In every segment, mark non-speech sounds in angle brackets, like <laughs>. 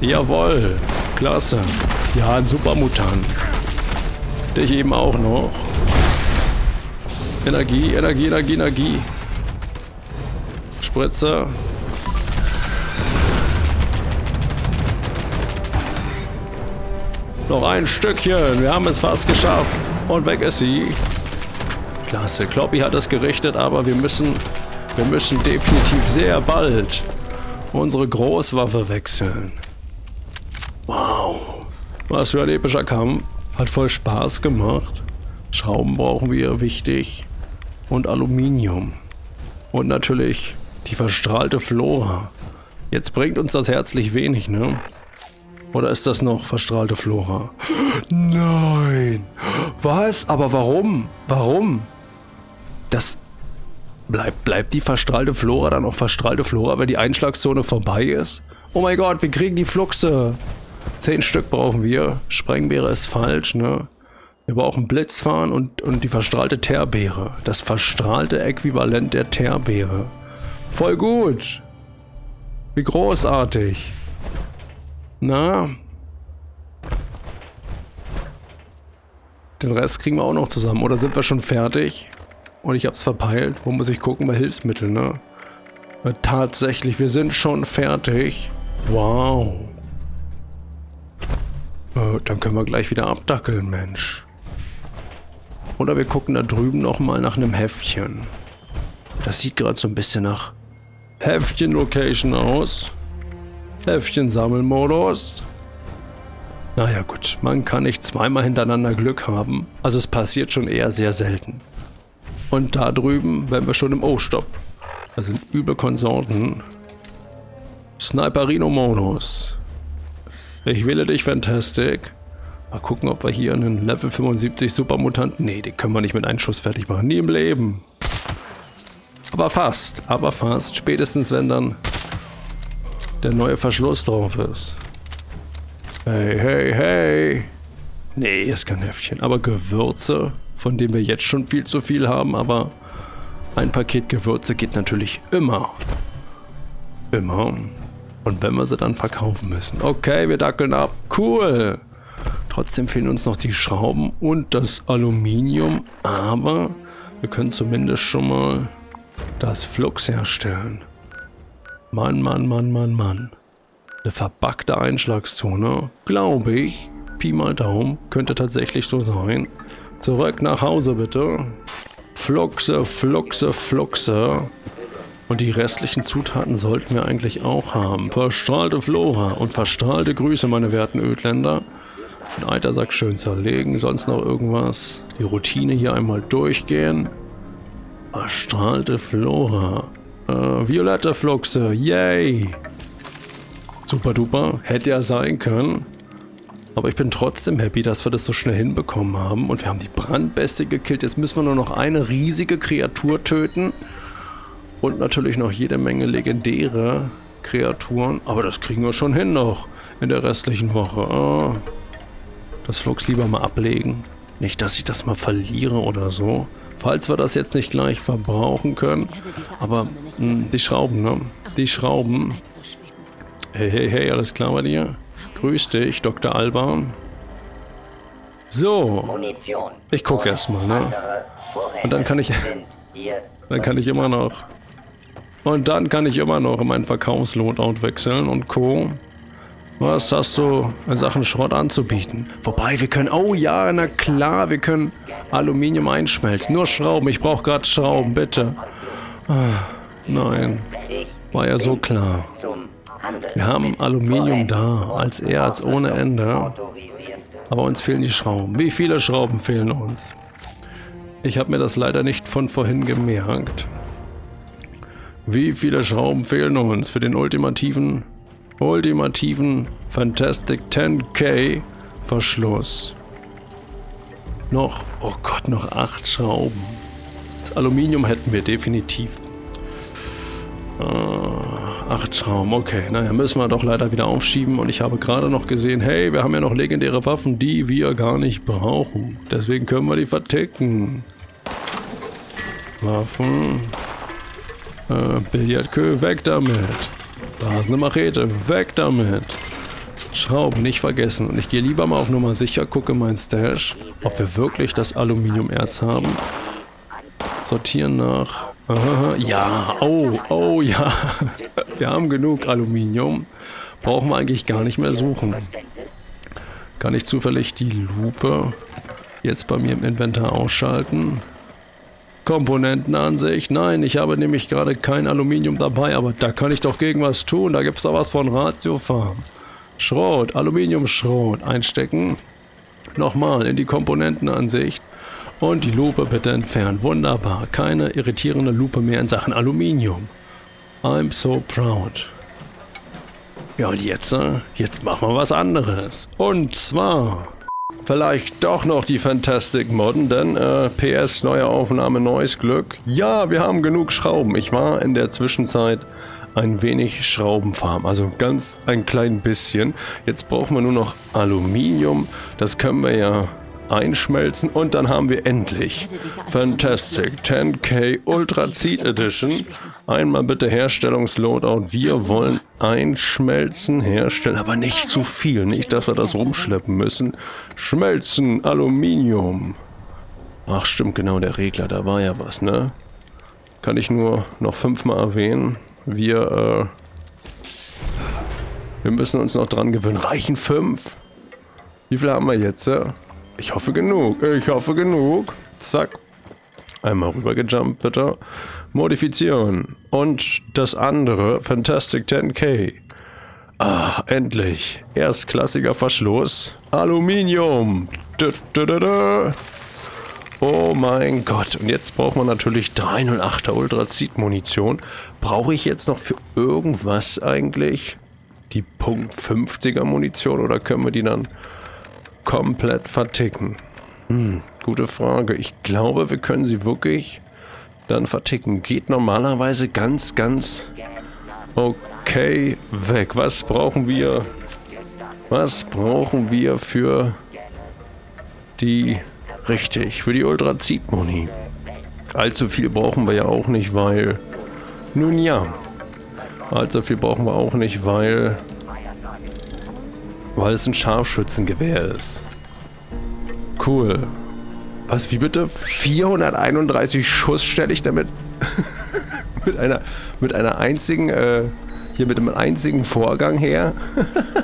Jawohl. Klasse. Ja, ein Supermutant. Dich eben auch noch. Energie, Energie, Energie, Energie. Spritze. Noch ein Stückchen. Wir haben es fast geschafft. Und weg ist sie. Klasse. Kloppy hat es gerichtet, aber wir müssen, wir müssen definitiv sehr bald unsere Großwaffe wechseln. Wow. Was für ein epischer Kampf. Hat voll Spaß gemacht. Schrauben brauchen wir, wichtig. Und Aluminium. Und natürlich die verstrahlte Flora. Jetzt bringt uns das herzlich wenig, ne? Oder ist das noch verstrahlte Flora? Nein! Was? Aber warum? Warum? Das... Bleibt, bleibt die verstrahlte Flora dann auch verstrahlte Flora, wenn die Einschlagszone vorbei ist? Oh mein Gott, wir kriegen die Fluxe! Zehn Stück brauchen wir. Sprengbeere ist falsch, ne? Wir brauchen Blitzfahren und, und die verstrahlte Teerbeere. Das verstrahlte Äquivalent der Teerbeere. Voll gut! Wie großartig! Na? Den Rest kriegen wir auch noch zusammen. Oder sind wir schon fertig? Und ich hab's verpeilt. Wo muss ich gucken? Bei Hilfsmitteln, ne? Ja, tatsächlich, wir sind schon fertig. Wow. Äh, dann können wir gleich wieder abdackeln, Mensch. Oder wir gucken da drüben nochmal nach einem Heftchen. Das sieht gerade so ein bisschen nach Heftchen-Location aus. Heftchen-Sammelmodus. Naja gut, man kann nicht zweimal hintereinander Glück haben. Also es passiert schon eher sehr selten. Und da drüben, wenn wir schon im... Oh, stopp. Da sind üble Konsorten. Sniperino-Modus. Ich wähle dich, Fantastic. Mal gucken, ob wir hier einen Level 75 Supermutanten... Nee, den können wir nicht mit einem Schuss fertig machen. Nie im Leben. Aber fast, aber fast. Spätestens, wenn dann der neue Verschluss drauf ist. Hey, hey, hey. Nee, ist kein Heftchen. Aber Gewürze, von denen wir jetzt schon viel zu viel haben, aber ein Paket Gewürze geht natürlich immer. Immer. Und wenn wir sie dann verkaufen müssen. Okay, wir dackeln ab. Cool. Trotzdem fehlen uns noch die Schrauben und das Aluminium. Aber wir können zumindest schon mal das Flux herstellen. Mann, Mann, Mann, Mann, Mann. Eine verbackte Einschlagszone, glaube ich. Pi mal Daumen, könnte tatsächlich so sein. Zurück nach Hause bitte. Fluxe, Fluxe, Fluxe. Und die restlichen Zutaten sollten wir eigentlich auch haben. Verstrahlte Flora und verstrahlte Grüße, meine werten Ödländer. Den Eitersack schön zerlegen, sonst noch irgendwas. Die Routine hier einmal durchgehen. Verstrahlte Flora. Äh, violette Fluxe, yay! Super duper, hätte ja sein können. Aber ich bin trotzdem happy, dass wir das so schnell hinbekommen haben. Und wir haben die Brandbeste gekillt. Jetzt müssen wir nur noch eine riesige Kreatur töten. Und natürlich noch jede Menge legendäre Kreaturen. Aber das kriegen wir schon hin noch in der restlichen Woche. Oh. Das Flux lieber mal ablegen. Nicht, dass ich das mal verliere oder so. Falls wir das jetzt nicht gleich verbrauchen können. Aber mh, hm, die Schrauben, ne? Die Schrauben. Hey, hey, hey, alles klar bei dir? Grüß dich, Dr. Alba. So. Ich gucke erstmal, ne? Und dann kann ich... Dann kann ich immer noch... Und dann kann ich immer noch in meinen Verkaufsloadout wechseln und Co. Was hast du in Sachen Schrott anzubieten? Wobei, wir können... Oh ja, na klar, wir können Aluminium einschmelzen. Nur Schrauben, ich brauche gerade Schrauben, bitte. Ah, nein, war ja so klar. Wir haben Aluminium da, als Erz ohne Ende. Aber uns fehlen die Schrauben. Wie viele Schrauben fehlen uns? Ich habe mir das leider nicht von vorhin gemerkt. Wie viele Schrauben fehlen uns für den ultimativen ultimativen Fantastic 10K Verschluss. Noch, oh Gott, noch acht Schrauben. Das Aluminium hätten wir definitiv. Ah, acht Schrauben, okay. Naja, müssen wir doch leider wieder aufschieben. Und ich habe gerade noch gesehen, hey, wir haben ja noch legendäre Waffen, die wir gar nicht brauchen. Deswegen können wir die verticken. Waffen. Äh, Billardkö, weg damit. Da Machete. Weg damit. Schrauben nicht vergessen. Und ich gehe lieber mal auf Nummer sicher, gucke mein Stash, ob wir wirklich das Aluminiumerz haben. Sortieren nach... <laughs> Ja, oh, oh ja. <laughs> Wir haben genug Aluminium. Brauchen wir eigentlich gar nicht mehr suchen. Kann ich zufällig die Lupe jetzt bei mir im Inventar ausschalten? Komponentenansicht. Nein, ich habe nämlich gerade kein Aluminium dabei, aber da kann ich doch gegen was tun. Da gibt es doch was von Ratiofarm. Schrot, Aluminiumschrot einstecken. Nochmal in die Komponentenansicht. Und die Lupe bitte entfernen. Wunderbar. Keine irritierende Lupe mehr in Sachen Aluminium. I'm so proud. Ja, und jetzt, äh, jetzt machen wir was anderes. Und zwar vielleicht doch noch die Fantastic Modden, denn äh, PS, neue Aufnahme, neues Glück. Ja, wir haben genug Schrauben. Ich war in der Zwischenzeit ein wenig Schraubenfarm, also ganz ein klein bisschen. Jetzt brauchen wir nur noch Aluminium. Das können wir ja einschmelzen und dann haben wir endlich Fantastic 10K Ultra Seed Edition. Einmal bitte Herstellungsloadout. Wir wollen einschmelzen, herstellen, aber nicht zu viel. Nicht, dass wir das rumschleppen müssen. Schmelzen, Aluminium. Ach stimmt, genau, der Regler, da war ja was, ne? Kann ich nur noch fünfmal erwähnen. Wir, äh, wir müssen uns noch dran gewöhnen. Reichen fünf? Wie viel haben wir jetzt, ja? Ich hoffe genug. Ich hoffe genug. Zack. Einmal rübergejumpt, bitte. Modifizieren. Und das andere, Fantastic 10K. Ah, endlich. Erstklassiger Verschluss. Aluminium. Du, du, du, oh mein Gott. Und jetzt braucht man natürlich 308er Ultrazid-Munition. Brauche ich jetzt noch für irgendwas eigentlich die Punkt 50er Munition oder können wir die dann komplett verticken? Hm, gute Frage. Ich glaube, wir können sie wirklich dann verticken. Geht normalerweise ganz, ganz okay weg. Was brauchen wir? Was brauchen wir für die... Richtig, für die Ultrazid-Moni. Allzu viel brauchen wir ja auch nicht, weil... Nun ja. Allzu viel brauchen wir auch nicht, weil... Weil es ein Scharfschützengewehr ist. Cool. Was, wie bitte? 431 Schuss stelle ich damit? <laughs> mit einer mit einer einzigen, äh, hier mit einem einzigen Vorgang her?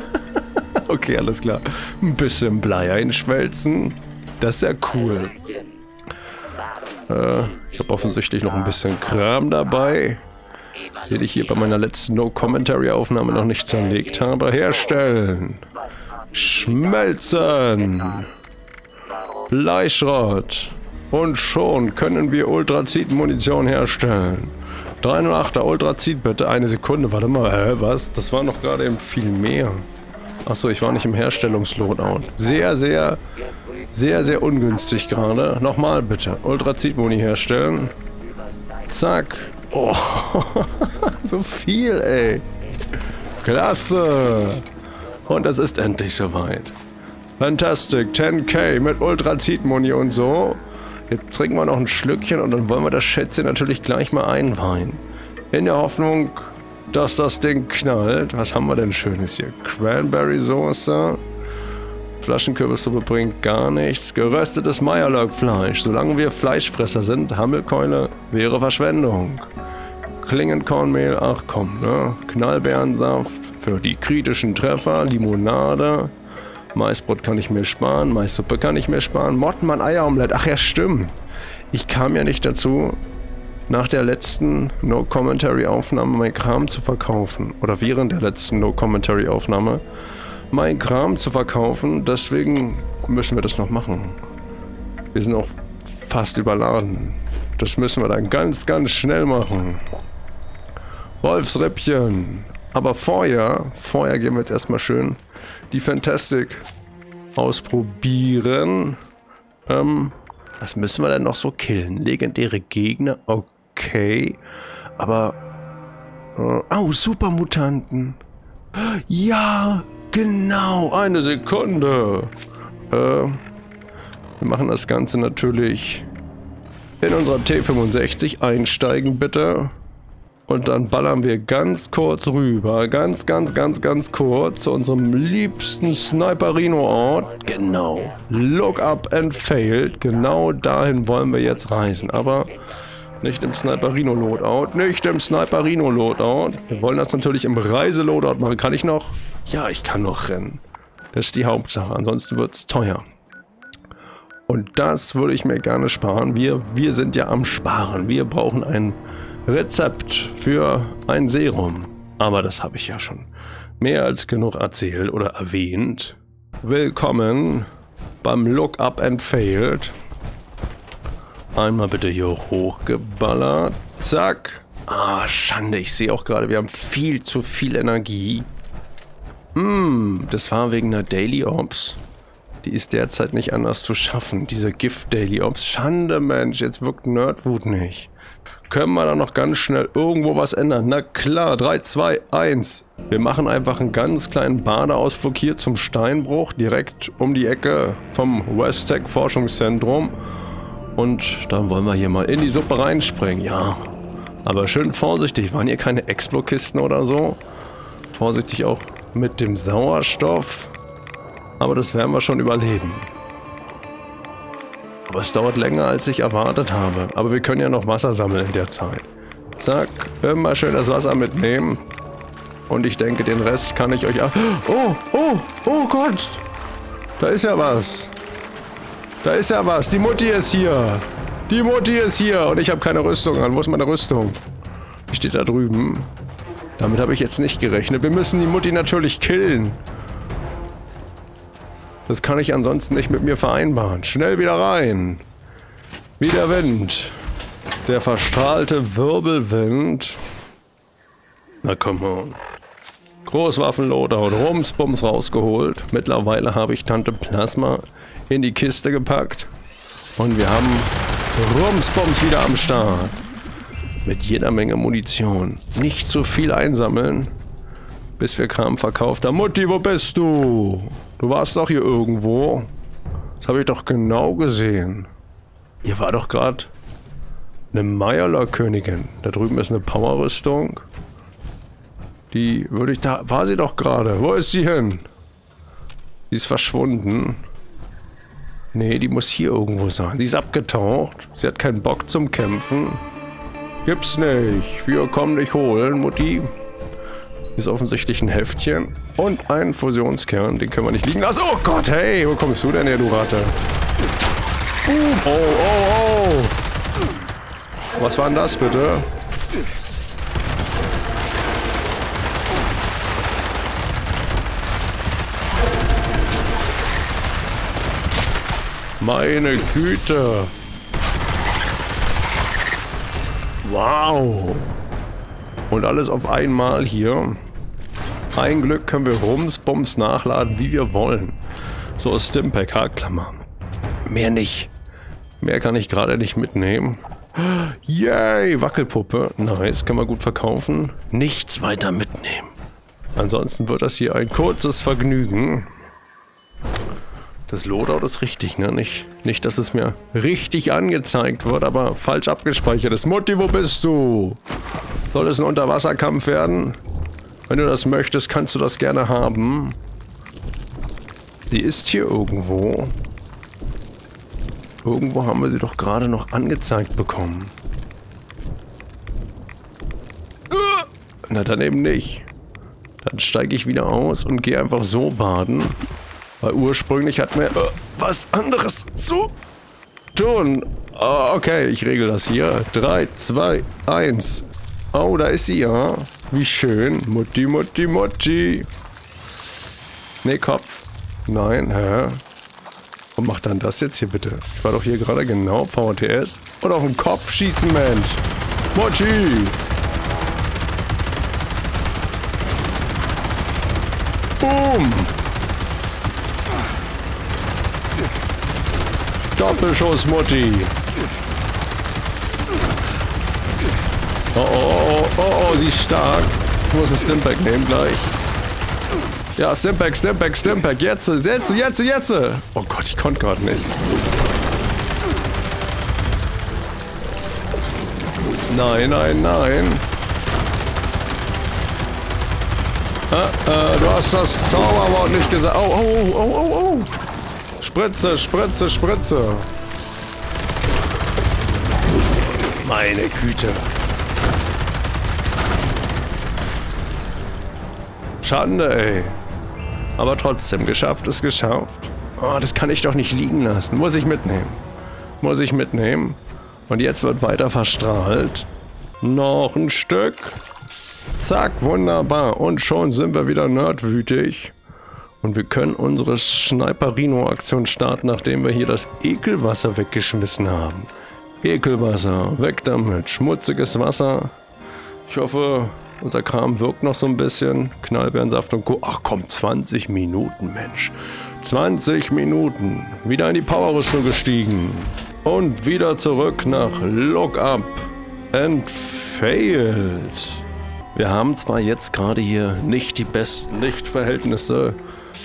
<laughs> okay, alles klar. Ein bisschen Blei einschmelzen. Das ist ja cool. Äh, ich habe offensichtlich noch ein bisschen Kram dabei den ich hier bei meiner letzten No-Commentary-Aufnahme noch nicht zerlegt habe, herstellen. Schmelzen. Bleischrott. Und schon können wir Ultrazid-Munition herstellen. 308er Ultrazid bitte. Eine Sekunde. Warte mal. Hä, was? Das war noch gerade eben viel mehr. Achso, ich war nicht im Herstellungsloadout. Sehr, sehr, sehr, sehr ungünstig gerade. Nochmal bitte. Ultrazid-Muni herstellen. Zack. Oh, <laughs> so viel, ey. Klasse. Und es ist endlich soweit. Fantastic, 10k mit Ultrazid-Muni und so. Jetzt trinken wir noch ein Schlückchen und dann wollen wir das Schätzchen natürlich gleich mal einweihen. In der Hoffnung, dass das Ding knallt. Was haben wir denn Schönes hier? Cranberry-Soße. Flaschenkürbissuppe bringt gar nichts. Geröstetes Meierlaubfleisch. Solange wir Fleischfresser sind, Hammelkeule wäre Verschwendung. Klingenkornmehl, ach komm, ne? Knallbeerensaft für die kritischen Treffer, Limonade. Maisbrot kann ich mir sparen, Maissuppe kann ich mir sparen. Mottmann Eieromelett, ach ja, stimmt. Ich kam ja nicht dazu, nach der letzten No-Commentary-Aufnahme mein Kram zu verkaufen. Oder während der letzten No-Commentary-Aufnahme mein Kram zu verkaufen. Deswegen müssen wir das noch machen. Wir sind auch fast überladen. Das müssen wir dann ganz, ganz schnell machen. Wolfsrippchen. Aber vorher, vorher gehen wir jetzt erstmal schön die Fantastic ausprobieren. Ähm, was müssen wir denn noch so killen? Legendäre Gegner, okay. Aber, äh, oh, Supermutanten. Ja, genau, eine Sekunde. Äh, wir machen das Ganze natürlich in unserer T65. Einsteigen bitte. Und dann ballern wir ganz kurz rüber, ganz, ganz, ganz, ganz kurz zu unserem liebsten Sniperino-Ort. Genau. Look up and failed. Genau dahin wollen wir jetzt reisen. Aber nicht im Sniperino-Loadout. Nicht im Sniperino-Loadout. Wir wollen das natürlich im Reise-Loadout machen. Kann ich noch? Ja, ich kann noch rennen. Das ist die Hauptsache. Ansonsten wird es teuer. Und das würde ich mir gerne sparen. Wir, wir sind ja am Sparen. Wir brauchen ein Rezept für ein Serum. Aber das habe ich ja schon mehr als genug erzählt oder erwähnt. Willkommen beim Look Up and Failed. Einmal bitte hier hochgeballert. Zack. Ah, Schande. Ich sehe auch gerade, wir haben viel zu viel Energie. Hm, das war wegen der Daily Ops. Die ist derzeit nicht anders zu schaffen. Diese Gift Daily Ops. Schande, Mensch. Jetzt wirkt Nerdwood nicht. Können wir da noch ganz schnell irgendwo was ändern? Na klar, 3, 2, 1. Wir machen einfach einen ganz kleinen Badeausflug hier zum Steinbruch, direkt um die Ecke vom Westtech Forschungszentrum. Und dann wollen wir hier mal in die Suppe reinspringen, ja. Aber schön vorsichtig, waren hier keine Explo-Kisten oder so? Vorsichtig auch mit dem Sauerstoff. Aber das werden wir schon überleben. Aber es dauert länger, als ich erwartet habe. Aber wir können ja noch Wasser sammeln in der Zeit. Zack, immer schön das Wasser mitnehmen. Und ich denke, den Rest kann ich euch auch... Oh, oh, oh Gott! Da ist ja was. Da ist ja was. Die Mutti ist hier. Die Mutti ist hier. Und ich habe keine Rüstung an. Wo ist meine Rüstung? Die steht da drüben. Damit habe ich jetzt nicht gerechnet. Wir müssen die Mutti natürlich killen. Das kann ich ansonsten nicht mit mir vereinbaren. Schnell wieder rein. Wie der Wind. Der verstrahlte Wirbelwind. Na komm on. Großwaffenloadout, Rumsbums rausgeholt. Mittlerweile habe ich Tante Plasma in die Kiste gepackt. Und wir haben Rumsbums wieder am Start. Mit jeder Menge Munition. Nicht zu viel einsammeln, bis wir Kram verkauft haben. Mutti, wo bist du? Du warst doch hier irgendwo. Das habe ich doch genau gesehen. Hier war doch gerade eine Meierler-Königin. Da drüben ist eine Powerrüstung. Die würde ich da... War sie doch gerade. Wo ist sie hin? Sie ist verschwunden. Nee, die muss hier irgendwo sein. Sie ist abgetaucht. Sie hat keinen Bock zum Kämpfen. Gibt's nicht. Wir kommen dich holen, Mutti. Ist offensichtlich ein Heftchen. Und ein Fusionskern. Den können wir nicht liegen lassen. Oh Gott, hey. Wo kommst du denn her, du Ratte? Oh, oh, oh. Was war denn das, bitte? Meine Güte. Wow. Und alles auf einmal hier. Ein Glück können wir Rumsbums nachladen, wie wir wollen. So, Stimpack, Haarklammer. Mehr nicht. Mehr kann ich gerade nicht mitnehmen. Yay, Wackelpuppe. Nice, kann man gut verkaufen. Nichts weiter mitnehmen. Ansonsten wird das hier ein kurzes Vergnügen. Das Loadout ist richtig, ne? Nicht, nicht, dass es mir richtig angezeigt wird, aber falsch abgespeichert ist. Mutti, wo bist du? Soll es ein Unterwasserkampf werden? Wenn du das möchtest, kannst du das gerne haben. Die ist hier irgendwo. Irgendwo haben wir sie doch gerade noch angezeigt bekommen. Na, dann eben nicht. Dann steige ich wieder aus und gehe einfach so baden. Weil ursprünglich hat mir äh, was anderes zu tun. Oh, okay, ich regel das hier. 3, 2, 1. Oh, da ist sie ja. Wie schön. Mutti, Mutti, Mutti. Nee, Kopf. Nein, hä? Und macht dann das jetzt hier bitte? Ich war doch hier gerade genau VTS. Und auf den Kopf schießen, Mensch. Mutti. Boom. Doppelschuss, Mutti. Oh, oh, oh, oh, oh, sie ist stark. Ich muss ein Stimpack nehmen gleich. Ja, Stimpack, Stimpack, Stimpack. Jetzt, jetzt, jetzt, jetzt. Oh Gott, ich konnte gerade nicht. Nein, nein, nein. Äh, äh, du hast das Zauberwort nicht gesagt. Oh, oh, oh, oh, oh, oh. Spritze, Spritze, Spritze. Meine Güte. Schande, ey. Aber trotzdem, geschafft ist geschafft. Oh, das kann ich doch nicht liegen lassen. Muss ich mitnehmen. Muss ich mitnehmen. Und jetzt wird weiter verstrahlt. Noch ein Stück. Zack, wunderbar. Und schon sind wir wieder nerdwütig. Und wir können unsere Sniperino-Aktion starten, nachdem wir hier das Ekelwasser weggeschmissen haben. Ekelwasser, weg damit. Schmutziges Wasser. Ich hoffe, unser Kram wirkt noch so ein bisschen. Knallbeerensaft und Co. Ach komm, 20 Minuten, Mensch. 20 Minuten. Wieder in die Powerrüstung gestiegen. Und wieder zurück nach Lookup. And failed. Wir haben zwar jetzt gerade hier nicht die besten Lichtverhältnisse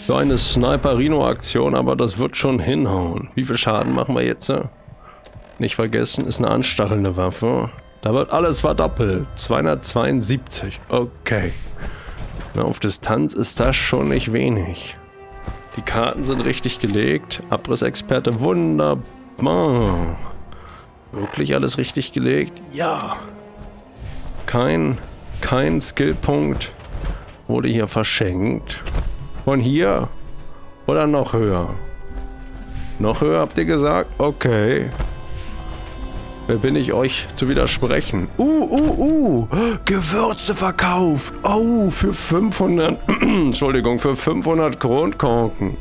für eine Sniperino-Aktion, aber das wird schon hinhauen. Wie viel Schaden machen wir jetzt? Nicht vergessen, ist eine anstachelnde Waffe. Da wird alles verdoppelt. 272. Okay. Na, auf Distanz ist das schon nicht wenig. Die Karten sind richtig gelegt. Abrissexperte, wunderbar. Wirklich alles richtig gelegt? Ja. Kein, kein Skillpunkt wurde hier verschenkt. Von hier oder noch höher? Noch höher habt ihr gesagt? Okay. Wer bin ich euch zu widersprechen? Uh, uh, uh. Gewürze verkauft. Oh, für 500... <clears throat> Entschuldigung, für 500 Kronkorken.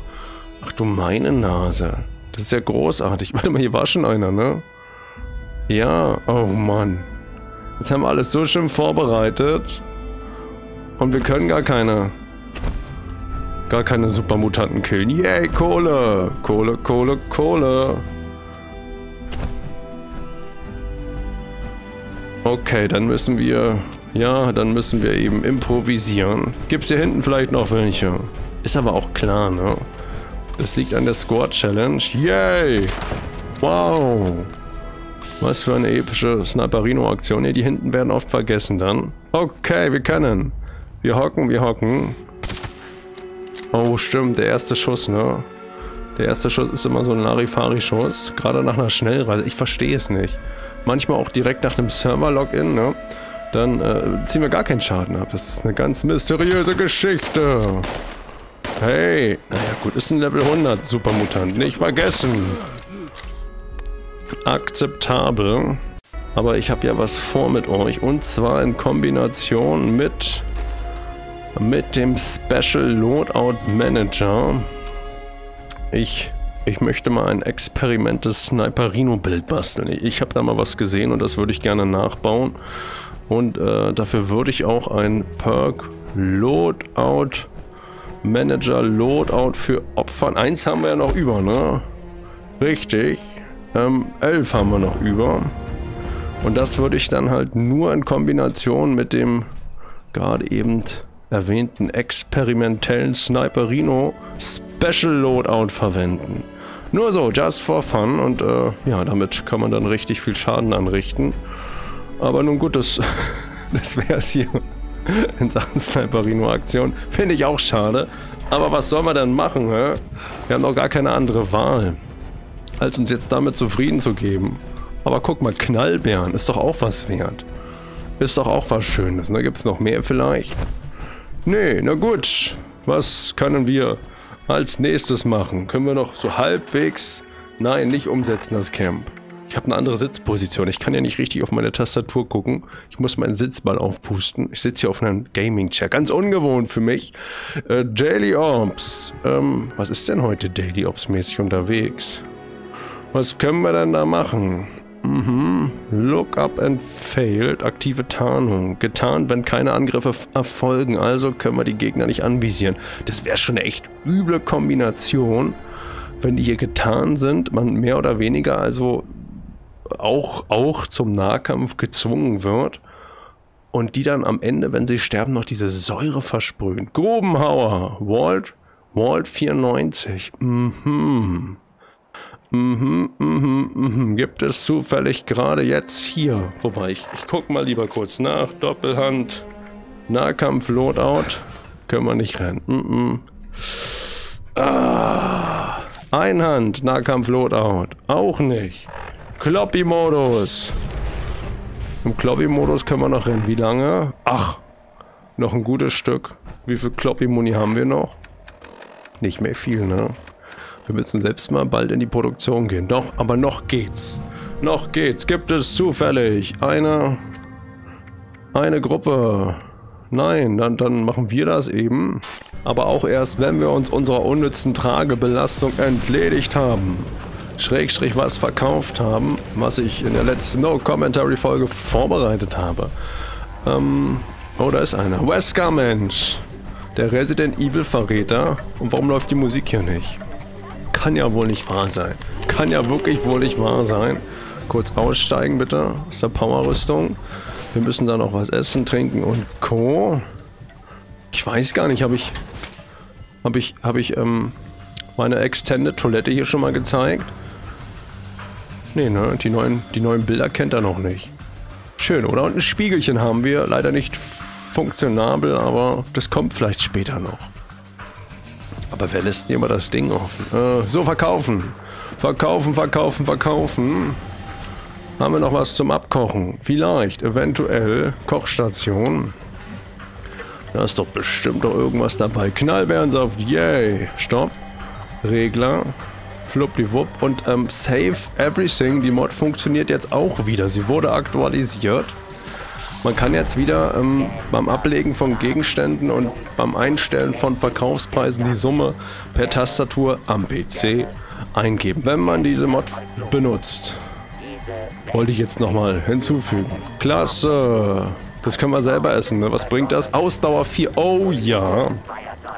Ach du meine Nase. Das ist ja großartig. <laughs> Warte mal, hier war schon einer, ne? Ja, oh Mann. Jetzt haben wir alles so schön vorbereitet. Und wir können gar keine... Gar keine Supermutanten killen. Yay, Kohle! Kohle, Kohle, Kohle. Okay, dann müssen wir... Ja, dann müssen wir eben improvisieren. Gibt's hier hinten vielleicht noch welche? Ist aber auch klar, ne? Das liegt an der Squad Challenge. Yay! Wow! Was für eine epische Sniperino-Aktion. Ne, die hinten werden oft vergessen dann. Okay, wir können. Wir hocken, wir hocken. Oh, stimmt, der erste Schuss, ne? Der erste Schuss ist immer so ein Larifari-Schuss. Gerade nach einer Schnellreise. Ich verstehe es nicht manchmal auch direkt nach einem Server-Login, ne? Dann äh, ziehen wir gar keinen Schaden ab. Das ist eine ganz mysteriöse Geschichte. Hey, naja gut, ist ein Level 100 Supermutant, nicht vergessen. Akzeptabel. Aber ich habe ja was vor mit euch und zwar in Kombination mit mit dem Special Loadout Manager. Ich ich möchte mal ein experimentes Sniperino-Bild basteln. Ich habe da mal was gesehen und das würde ich gerne nachbauen. Und äh, dafür würde ich auch ein Perk Loadout Manager Loadout für Opfern. Eins haben wir ja noch über, ne? Richtig. Ähm, elf haben wir noch über. Und das würde ich dann halt nur in Kombination mit dem gerade eben erwähnten experimentellen Sniperino Special Loadout verwenden. Nur so, just for fun und äh, ja, damit kann man dann richtig viel Schaden anrichten. Aber nun gut, das, <laughs> das wäre es hier <laughs> in Sachen Sniperino-Aktion. Finde ich auch schade. Aber was soll man denn machen, hä? Wir haben doch gar keine andere Wahl, als uns jetzt damit zufrieden zu geben. Aber guck mal, Knallbären ist doch auch was wert. Ist doch auch was Schönes, ne? Gibt es noch mehr vielleicht? Nee, na gut. Was können wir als nächstes machen? Können wir noch so halbwegs... Nein, nicht umsetzen das Camp. Ich habe eine andere Sitzposition. Ich kann ja nicht richtig auf meine Tastatur gucken. Ich muss meinen Sitzball aufpusten. Ich sitze hier auf einem Gaming-Chair. Ganz ungewohnt für mich. Äh, Daily Ops. Ähm, was ist denn heute Daily Ops mäßig unterwegs? Was können wir denn da machen? Mhm. Look up and failed. Aktive Tarnung. Getarnt, wenn keine Angriffe erfolgen. Also können wir die Gegner nicht anvisieren. Das wäre schon eine echt üble Kombination, wenn die hier getarnt sind. Man mehr oder weniger also auch, auch zum Nahkampf gezwungen wird. Und die dann am Ende, wenn sie sterben, noch diese Säure versprühen. Grubenhauer. Walt, Walt 94. Mhm. Mhm, mhm, mhm. Gibt es zufällig gerade jetzt hier? Wobei, ich, ich guck mal lieber kurz nach. Doppelhand, Nahkampf, Loadout. können wir nicht rennen. Mm -mm. Ah, Einhand, Nahkampf, Loadout. Auch nicht. Kloppy-Modus. Im Kloppy-Modus können wir noch rennen. Wie lange? Ach, noch ein gutes Stück. Wie viel Kloppy-Muni haben wir noch? Nicht mehr viel, ne? Wir müssen selbst mal bald in die Produktion gehen. Doch, aber noch geht's. Noch geht's. Gibt es zufällig eine... Eine Gruppe. Nein, dann, dann machen wir das eben. Aber auch erst, wenn wir uns unserer unnützen Tragebelastung entledigt haben. Schrägstrich was verkauft haben, was ich in der letzten No-Commentary-Folge vorbereitet habe. Ähm, oh, da ist einer. Wesker, Mensch. Der Resident Evil-Verräter. Und warum läuft die Musik hier nicht? Kann ja wohl nicht wahr sein. Kann ja wirklich wohl nicht wahr sein. Kurz aussteigen bitte aus der Powerrüstung. Wir müssen da noch was essen, trinken und Co. Ich weiß gar nicht, habe ich... Habe ich, habe ich, ähm, meine Extended Toilette hier schon mal gezeigt? Nee, ne? Die neuen, die neuen Bilder kennt er noch nicht. Schön, oder? Und ein Spiegelchen haben wir. Leider nicht funktionabel, aber das kommt vielleicht später noch. Aber wer lässt denn immer das Ding offen? Äh, so, verkaufen. Verkaufen, verkaufen, verkaufen. Haben wir noch was zum Abkochen? Vielleicht, eventuell, Kochstation. Da ist doch bestimmt doch irgendwas dabei. Knallbärensaft, yay. Stopp. Regler. Fluppdiwupp. Und ähm, Save Everything, die Mod funktioniert jetzt auch wieder. Sie wurde aktualisiert. Man kann jetzt wieder ähm, beim Ablegen von Gegenständen und beim Einstellen von Verkaufspreisen die Summe per Tastatur am PC eingeben, wenn man diese Mod benutzt. Wollte ich jetzt nochmal hinzufügen. Klasse! Das können wir selber essen. Ne? Was bringt das? Ausdauer 4. Oh ja.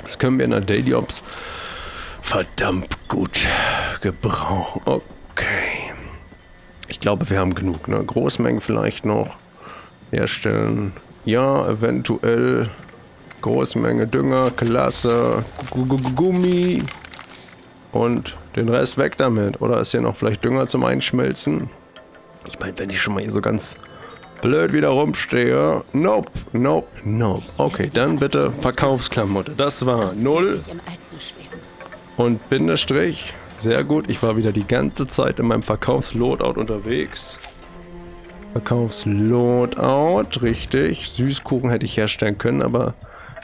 Das können wir in der Daily Ops verdammt gut gebrauchen. Okay. Ich glaube, wir haben genug. Ne? Großmengen vielleicht noch herstellen. Ja, eventuell Großmenge Dünger, Klasse, Gummi und den Rest weg damit. Oder ist hier noch vielleicht Dünger zum Einschmelzen? Ich meine, wenn ich schon mal hier so ganz blöd wieder rumstehe. Nope, nope, nope. Okay, dann bitte Verkaufsklamotte. Das war 0 und Bindestrich. Sehr gut, ich war wieder die ganze Zeit in meinem Verkaufsloadout unterwegs. Verkaufsloadout, richtig. Süßkuchen hätte ich herstellen können, aber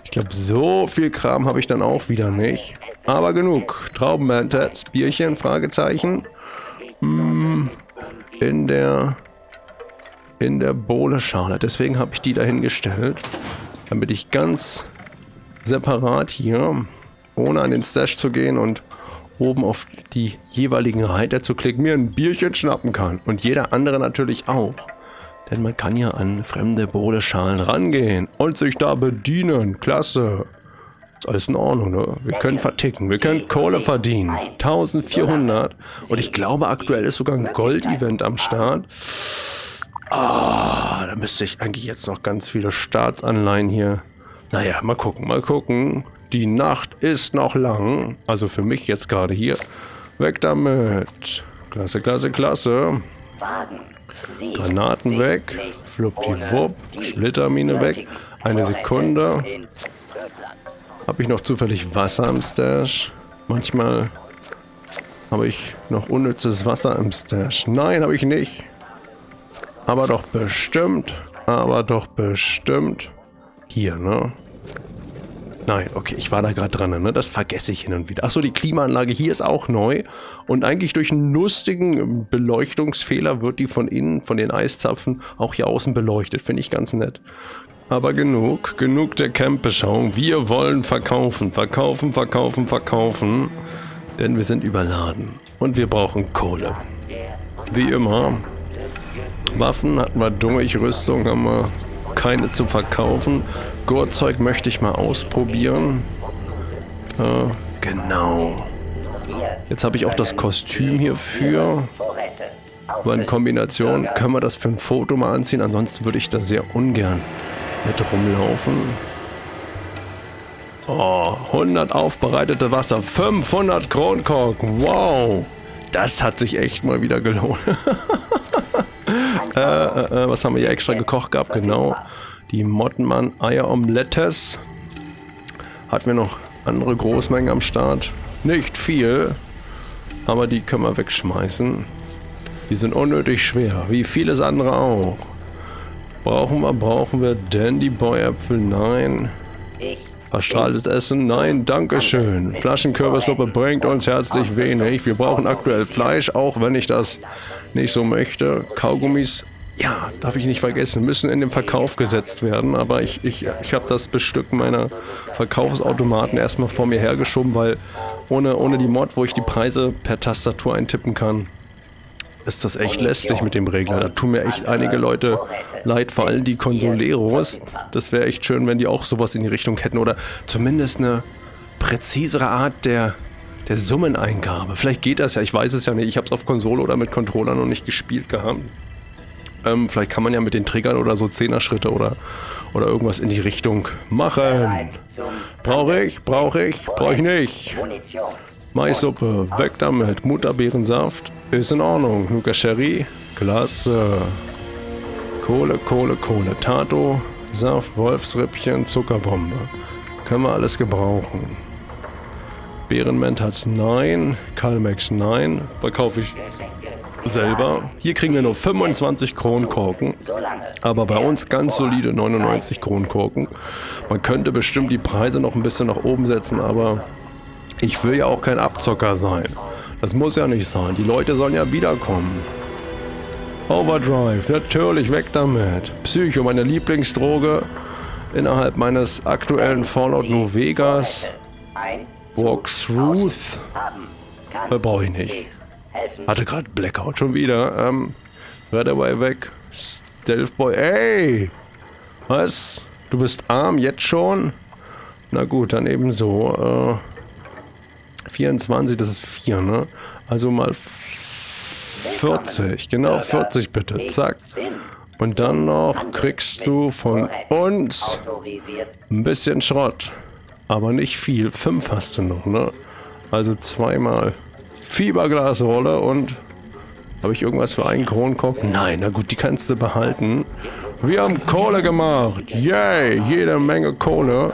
ich glaube, so viel Kram habe ich dann auch wieder nicht. Aber genug. Traubenmantats, Bierchen, Fragezeichen. Hm, in der in der Bohleschale. Deswegen habe ich die dahingestellt, damit ich ganz separat hier, ohne an den Stash zu gehen und oben auf die jeweiligen Reiter zu klicken, mir ein Bierchen schnappen kann. Und jeder andere natürlich auch. Denn man kann ja an fremde Bohleschalen rangehen und sich da bedienen. Klasse. Ist alles in Ordnung, ne? Wir können verticken. Wir können Kohle verdienen. 1400. Und ich glaube, aktuell ist sogar ein Gold-Event am Start. Ah, da müsste ich eigentlich jetzt noch ganz viele Staatsanleihen hier. Naja, mal gucken, mal gucken. Die Nacht ist noch lang. Also für mich jetzt gerade hier. Weg damit. Klasse, klasse, klasse. Granaten weg. Fluppdiwupp. Splittermine weg. Eine Sekunde. Habe ich noch zufällig Wasser im Stash? Manchmal habe ich noch unnützes Wasser im Stash. Nein, habe ich nicht. Aber doch bestimmt. Aber doch bestimmt. Hier, ne? Nein, okay, ich war da gerade dran, ne? Das vergesse ich hin und wieder. Achso, die Klimaanlage hier ist auch neu. Und eigentlich durch einen lustigen Beleuchtungsfehler wird die von innen, von den Eiszapfen, auch hier außen beleuchtet. Finde ich ganz nett. Aber genug, genug der Campbeschauung. Wir wollen verkaufen, verkaufen, verkaufen, verkaufen. Denn wir sind überladen. Und wir brauchen Kohle. Wie immer. Waffen hatten wir durch, Rüstung haben wir keine zu verkaufen. Gurtzeug möchte ich mal ausprobieren. Äh, genau. Jetzt habe ich auch das Kostüm hierfür. Aber in Kombination können wir das für ein Foto mal anziehen. Ansonsten würde ich da sehr ungern mit rumlaufen. Oh, 100 aufbereitete Wasser, 500 Kronkorken. Wow, das hat sich echt mal wieder gelohnt. <laughs> Äh, äh, äh, was haben wir hier extra gekocht gehabt? Genau. Die Mottenmann Eieromelettes. Hatten wir noch andere Großmengen am Start? Nicht viel, aber die können wir wegschmeißen. Die sind unnötig schwer, wie vieles andere auch. Brauchen wir, brauchen wir Dandy Boy Äpfel? Nein. Verstrahltes Essen? Nein, Dankeschön. Flaschenkürbissuppe bringt uns herzlich wenig. Wir brauchen aktuell Fleisch, auch wenn ich das nicht so möchte. Kaugummis, ja, darf ich nicht vergessen, müssen in den Verkauf gesetzt werden. Aber ich, ich, ich habe das Bestücken meiner Verkaufsautomaten erstmal vor mir hergeschoben, weil ohne, ohne die Mod, wo ich die Preise per Tastatur eintippen kann, ist das echt lästig mit dem Regler. Da tun mir echt einige Leute leid, vor allem die Consoleros. Das wäre echt schön, wenn die auch sowas in die Richtung hätten oder zumindest eine präzisere Art der, der Summeneingabe. Vielleicht geht das ja, ich weiß es ja nicht. Ich habe es auf Konsole oder mit Controller noch nicht gespielt gehabt. Ähm, vielleicht kann man ja mit den Triggern oder so Zehner-Schritte oder, oder irgendwas in die Richtung machen. Brauche ich, brauche ich, brauche ich nicht. Maissuppe, weg damit. Mutterbeerensaft, ist in Ordnung. Nuka Sherry, klasse. Kohle, Kohle, Kohle. Tato, Saft, Wolfsrippchen, Zuckerbombe. Können wir alles gebrauchen. Bärenment hat's nein. Calmex nein. Verkaufe ich selber. Hier kriegen wir nur 25 Kronkorken, aber bei uns ganz solide 99 Kronkorken. Man könnte bestimmt die Preise noch ein bisschen nach oben setzen, aber ich will ja auch kein Abzocker sein. Das muss ja nicht sein. Die Leute sollen ja wiederkommen. Overdrive, natürlich weg damit. Psycho, meine Lieblingsdroge innerhalb meines aktuellen Fallout New Vegas. Walkthroughs. Brauche ich nicht. Hatte gerade Blackout schon wieder. Ähm, Redaway weg. Stealth Boy. Ey! Was? Du bist arm jetzt schon? Na gut, dann ebenso. Äh, 24, das ist 4, ne? Also mal 40. Genau, 40 bitte. Zack. Und dann noch kriegst du von uns ein bisschen Schrott. Aber nicht viel. Fünf hast du noch, ne? Also zweimal. Fieberglasrolle und... Habe ich irgendwas für einen Kronkork? Nein, na gut, die kannst du behalten. Wir haben Kohle gemacht. Yay, jede Menge Kohle.